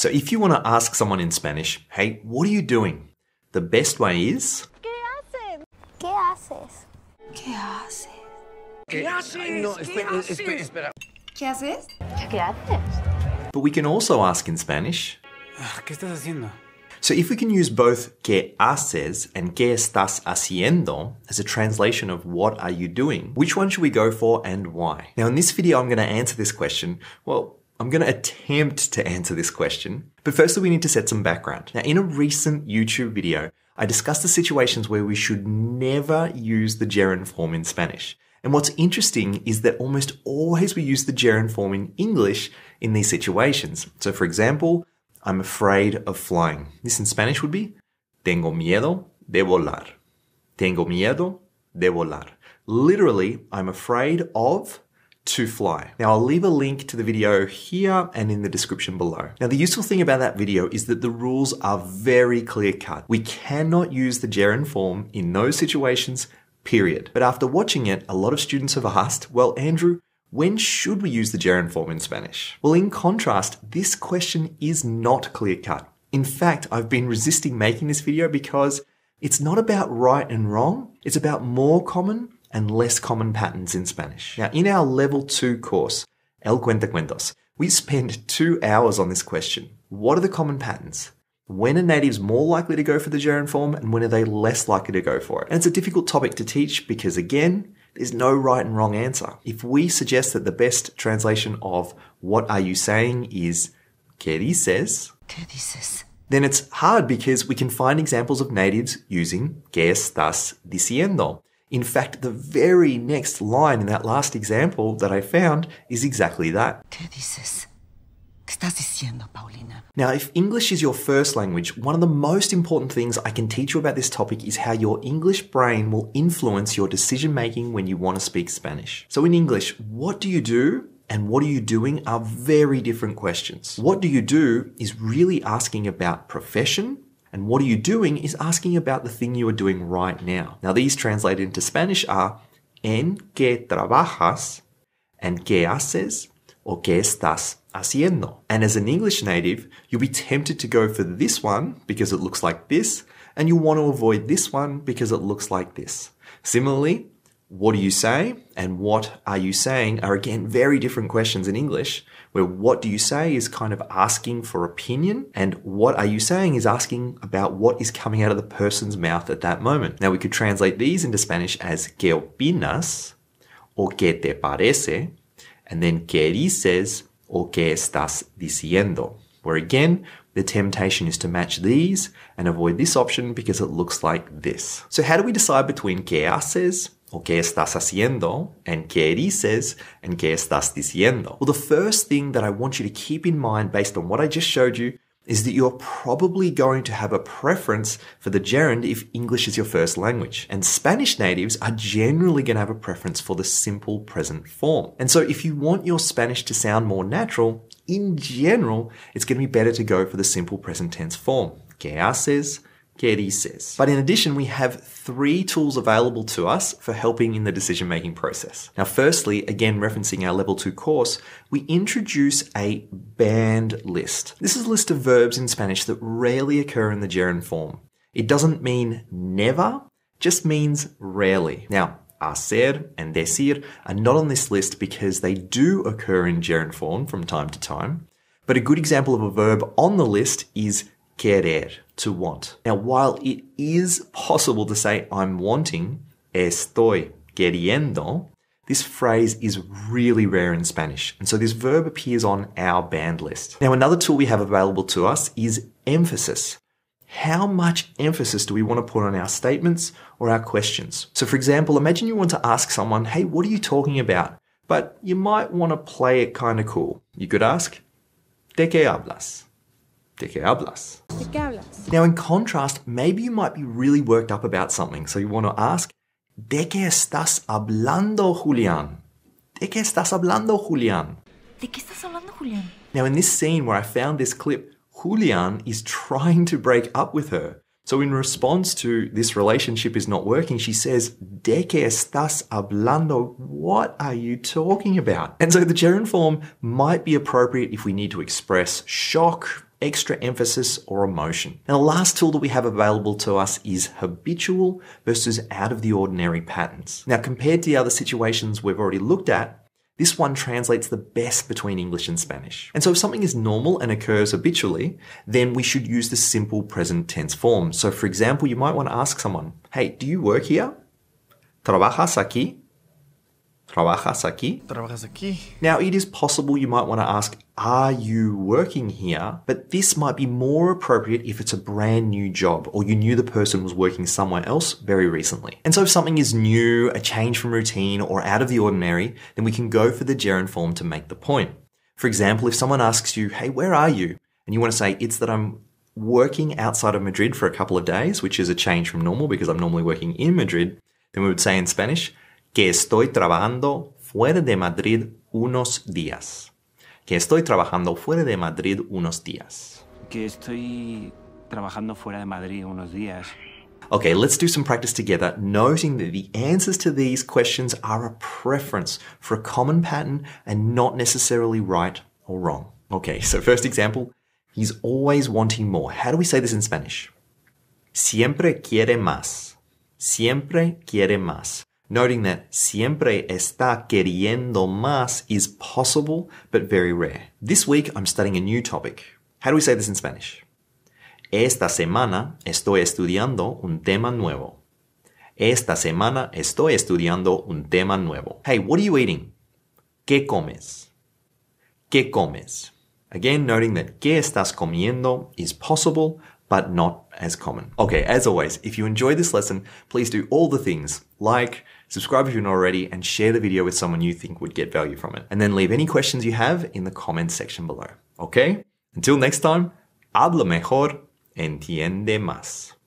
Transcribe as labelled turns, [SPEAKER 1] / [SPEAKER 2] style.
[SPEAKER 1] So if you want to ask someone in Spanish, hey, what are you doing? The best way is
[SPEAKER 2] ¿Qué haces? ¿Qué haces?
[SPEAKER 3] ¿Qué haces?
[SPEAKER 4] ¿Qué haces? No, espera, espera, espera.
[SPEAKER 3] ¿Qué haces?
[SPEAKER 2] ¿Qué haces?
[SPEAKER 1] But we can also ask in Spanish.
[SPEAKER 4] Ah, ¿Qué estás haciendo?
[SPEAKER 1] So if we can use both que haces and que estás haciendo as a translation of what are you doing, which one should we go for and why? Now in this video, I'm going to answer this question. Well, I'm going to attempt to answer this question. But firstly, we need to set some background. Now in a recent YouTube video, I discussed the situations where we should never use the gerund form in Spanish. And what's interesting is that almost always we use the gerund form in English in these situations. So for example, I'm afraid of flying. This in Spanish would be Tengo miedo de volar. Tengo miedo de volar. Literally, I'm afraid of to fly. Now I'll leave a link to the video here and in the description below. Now the useful thing about that video is that the rules are very clear cut. We cannot use the gerund form in those situations, period. But after watching it, a lot of students have asked, well, Andrew, when should we use the gerund form in Spanish? Well, in contrast, this question is not clear cut. In fact, I've been resisting making this video because it's not about right and wrong. It's about more common and less common patterns in Spanish. Now, in our level two course, El Cuenta Cuentos, we spend two hours on this question. What are the common patterns? When are natives more likely to go for the gerund form and when are they less likely to go for it? And it's a difficult topic to teach because again, there's no right and wrong answer. If we suggest that the best translation of what are you saying is ¿Qué dices?
[SPEAKER 3] ¿Qué dices?
[SPEAKER 1] then it's hard because we can find examples of natives using ¿Qué estás diciendo? In fact, the very next line in that last example that I found is exactly that.
[SPEAKER 3] ¿Qué dices? ¿Qué estás diciendo, Paulina?
[SPEAKER 1] Now, if English is your first language, one of the most important things I can teach you about this topic is how your English brain will influence your decision making when you want to speak Spanish. So, in English, what do you do and what are you doing are very different questions. What do you do is really asking about profession, and what are you doing is asking about the thing you are doing right now. Now, these translated into Spanish are en qué trabajas and qué haces or qué estás haciendo. And as an English native, you'll be tempted to go for this one because it looks like this, and you want to avoid this one because it looks like this. Similarly, what do you say and what are you saying are again very different questions in English, where what do you say is kind of asking for opinion, and what are you saying is asking about what is coming out of the person's mouth at that moment. Now, we could translate these into Spanish as ¿Qué opinas? or ¿Qué te parece? and then ¿Qué dices? or ¿Qué estás diciendo? Where again, the temptation is to match these and avoid this option because it looks like this. So how do we decide between ¿Qué haces? Or qué estás haciendo, and qué dices, and qué estás diciendo. Well, the first thing that I want you to keep in mind based on what I just showed you is that you're probably going to have a preference for the gerund if English is your first language. And Spanish natives are generally going to have a preference for the simple present form. And so if you want your Spanish to sound more natural, in general, it's going to be better to go for the simple present tense form. ¿Qué haces? ¿Qué dices? But in addition, we have three tools available to us for helping in the decision making process. Now, firstly, again, referencing our level two course, we introduce a banned list. This is a list of verbs in Spanish that rarely occur in the gerund form. It doesn't mean never, just means rarely. Now, hacer and decir are not on this list because they do occur in gerund form from time to time. But a good example of a verb on the list is querer, to want. Now, while it is possible to say I'm wanting, estoy queriendo, this phrase is really rare in Spanish, and so this verb appears on our banned list. Now, another tool we have available to us is emphasis. How much emphasis do we want to put on our statements or our questions? So, for example, imagine you want to ask someone, hey, what are you talking about? But you might want to play it kind of cool. You could ask, ¿De qué hablas? ¿De qué hablas?
[SPEAKER 2] ¿De qué hablas?
[SPEAKER 1] Now, in contrast, maybe you might be really worked up about something, so you want to ask, ¿De qué estás hablando, Julián? ¿De qué estás hablando, Julián?
[SPEAKER 3] ¿De qué estás hablando, Julián?
[SPEAKER 1] Now, in this scene where I found this clip, Julián is trying to break up with her. So, in response to this relationship is not working, she says, ¿De qué estás hablando? What are you talking about? And so the gerund form might be appropriate if we need to express shock, extra emphasis or emotion. Now, the last tool that we have available to us is habitual versus out of the ordinary patterns. Now, compared to the other situations we've already looked at, this one translates the best between English and Spanish. And so if something is normal and occurs habitually, then we should use the simple present tense form. So for example, you might want to ask someone, hey, do you work here? ¿Trabajas aquí? ¿Trabajas aquí?
[SPEAKER 4] ¿Trabajas aquí?
[SPEAKER 1] Now, it is possible you might want to ask, Are you working here? But this might be more appropriate if it's a brand new job or you knew the person was working somewhere else very recently. And so, if something is new, a change from routine, or out of the ordinary, then we can go for the gerund form to make the point. For example, if someone asks you, Hey, where are you? And you want to say, It's that I'm working outside of Madrid for a couple of days, which is a change from normal because I'm normally working in Madrid, then we would say in Spanish, que estoy trabajando fuera de Madrid unos días. Que estoy trabajando fuera de Madrid unos días.
[SPEAKER 5] Que estoy trabajando fuera de Madrid unos días.
[SPEAKER 1] Okay, let's do some practice together, noting that the answers to these questions are a preference for a common pattern and not necessarily right or wrong. Okay, so first example, he's always wanting more. How do we say this in Spanish? Siempre quiere más. Siempre quiere más noting that siempre está queriendo más is possible but very rare. This week I'm studying a new topic. How do we say this in Spanish? Esta semana estoy estudiando un tema nuevo. Esta semana estoy estudiando un tema nuevo. Hey, what are you eating? ¿Qué comes? ¿Qué comes? Again, noting that ¿qué estás comiendo is possible but not as common. Okay, as always, if you enjoyed this lesson, please do all the things like, subscribe if you're not already, and share the video with someone you think would get value from it. And then leave any questions you have in the comments section below. Okay? Until next time, habla mejor, entiende más.